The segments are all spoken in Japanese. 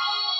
you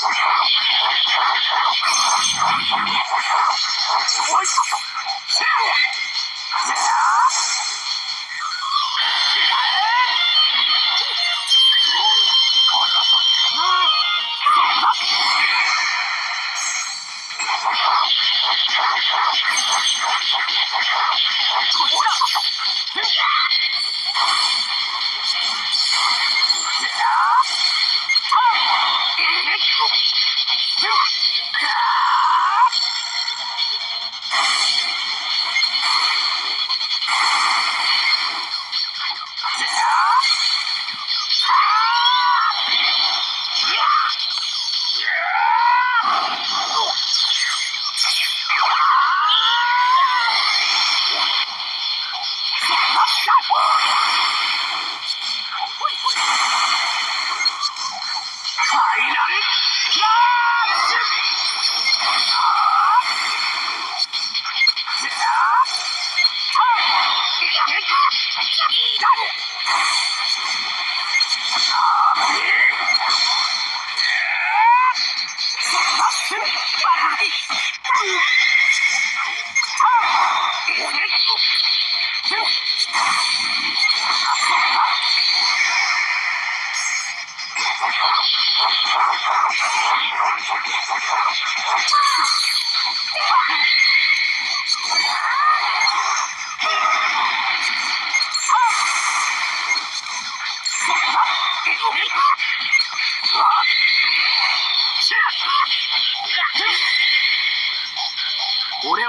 我操我は 俺